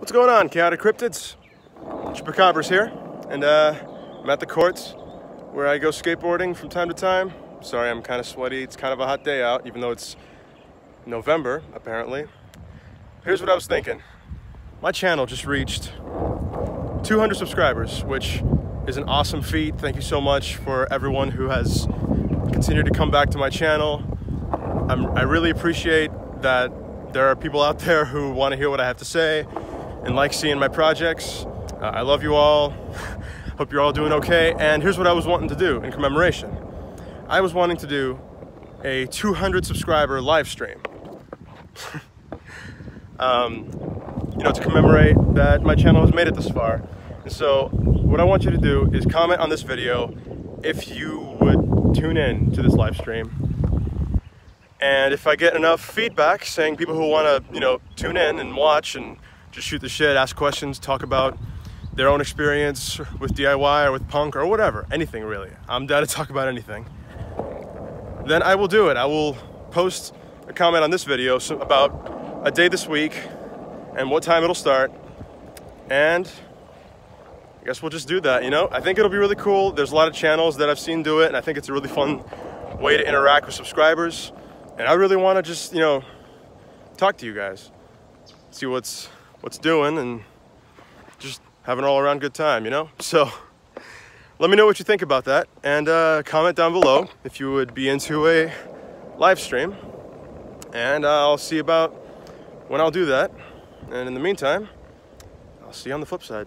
What's going on, chaotic cryptids? Chupacabras here, and uh, I'm at the courts where I go skateboarding from time to time. Sorry, I'm kind of sweaty. It's kind of a hot day out, even though it's November, apparently. Here's what I was thinking. My channel just reached 200 subscribers, which is an awesome feat. Thank you so much for everyone who has continued to come back to my channel. I'm, I really appreciate that there are people out there who want to hear what I have to say and like seeing my projects. Uh, I love you all. Hope you're all doing okay. And here's what I was wanting to do in commemoration. I was wanting to do a 200 subscriber live stream. um, you know, to commemorate that my channel has made it this far. And so what I want you to do is comment on this video if you would tune in to this live stream. And if I get enough feedback saying people who want to, you know, tune in and watch and just shoot the shit, ask questions, talk about their own experience with DIY or with punk or whatever, anything really. I'm down to talk about anything. Then I will do it. I will post a comment on this video about a day this week and what time it'll start. And I guess we'll just do that, you know? I think it'll be really cool. There's a lot of channels that I've seen do it, and I think it's a really fun way to interact with subscribers. And I really want to just, you know, talk to you guys, see what's what's doing and just have an all-around good time, you know? So let me know what you think about that and uh, comment down below if you would be into a live stream and uh, I'll see about when I'll do that. And in the meantime, I'll see you on the flip side.